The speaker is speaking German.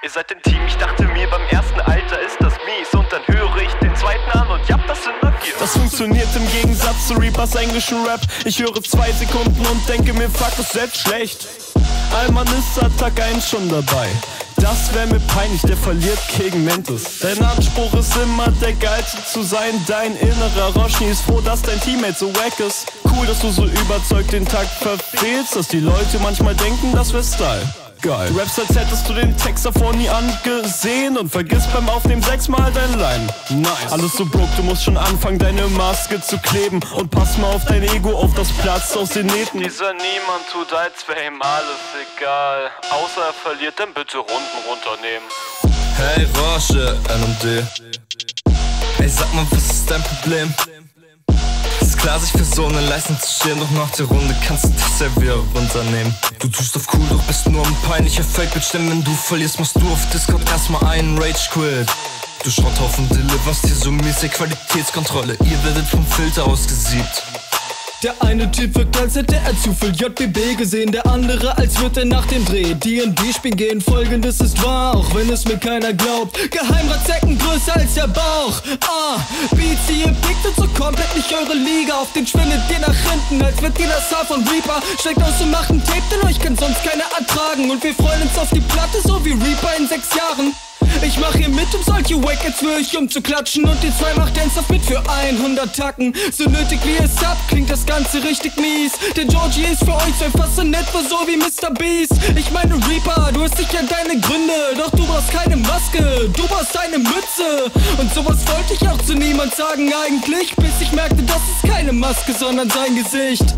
Ihr seid ein Team, ich dachte mir beim ersten Alter ist das mies Und dann höre ich den zweiten an und ja, das sind vier Das funktioniert im Gegensatz zu Reapers englischen Rap Ich höre zwei Sekunden und denke mir, fuck, das selbst schlecht Alman ist seit Tag 1 schon dabei das wäre mir peinlich, der verliert gegen Mentos. Dein Anspruch ist immer der Geilste zu sein. Dein innerer Roshni ist froh, dass dein Teammate so wack ist. Cool, dass du so überzeugt den Takt verfehlst, dass die Leute manchmal denken, das wär Style. Geil. Du rappst, als hättest du den Text davor nie angesehen und vergiss beim Aufnehmen sechsmal dein Line. Nice. Alles so broke, du musst schon anfangen, deine Maske zu kleben und pass mal auf dein Ego, auf das Platz aus den Nähten. Dieser Niemand tut, als ihm alles egal. Außer er verliert, dann bitte Runden runternehmen. Hey Roche, NMD. Ey, sag mal, was ist dein Problem? Klar, sich für so eine Leistung zu stehen, doch nach der Runde kannst du dich ja wieder runternehmen. Du tust auf cool, doch bist nur ein peinlicher Fake-Bitch, denn wenn du verlierst, machst du auf Discord erstmal einen Rage-Quit. Du Schrotthaufen deliverst hier so mäßig Qualitätskontrolle, ihr werdet vom Filter ausgesiebt. Der eine Typ wirkt, als hätte er zu viel JBB gesehen, der andere, als würde er nach dem Dreh D&D spielen gehen. Folgendes ist wahr, auch wenn es mir keiner glaubt. Geheimratsecken größer als der Bauch. Ah, Beats, ihr pickt und so komplett nicht eure Liga. Auf den schwindet ihr nach hinten, als wird ihr das Haar von Reaper. Steigt aus und macht ein Tape, denn euch kann sonst keiner ertragen. Und wir freuen uns auf die Platte, so wie Reaper in sechs Jahren. Ich mach hier mit, um solche Wackets für euch umzuklatschen. Und ihr zwei macht ernsthaft mit für 100 Tacken. So nötig wie es habt, klingt das Ganze richtig mies. Der Georgie ist für euch zwei fast so nett, so wie Mr. Beast. Ich meine Reaper, du hast sicher deine Gründe. Doch du brauchst keine Maske, du brauchst eine Mütze. Und sowas wollte ich auch zu niemand sagen. Eigentlich Bis ich merkte, das ist keine Maske, sondern sein Gesicht